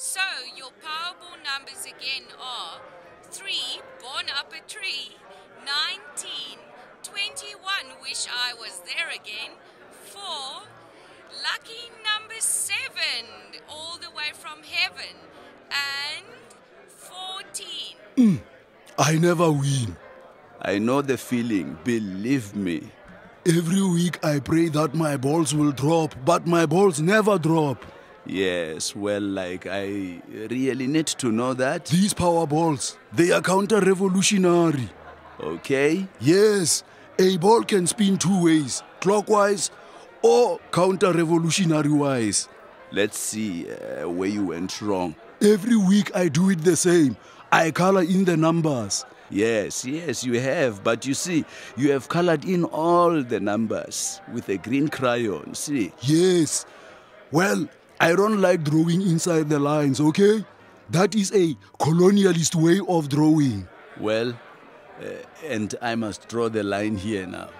So, your Powerball numbers again are 3, born up a tree, 19, 21, wish I was there again, 4, lucky number 7, all the way from heaven, and 14. Mm. I never win. I know the feeling, believe me. Every week I pray that my balls will drop, but my balls never drop. Yes, well, like, I really need to know that. These power balls, they are counter revolutionary. Okay? Yes, a ball can spin two ways, clockwise or counter revolutionary wise. Let's see uh, where you went wrong. Every week I do it the same. I color in the numbers. Yes, yes, you have. But you see, you have colored in all the numbers with a green crayon. See? Yes. Well, I don't like drawing inside the lines, okay? That is a colonialist way of drawing. Well, uh, and I must draw the line here now.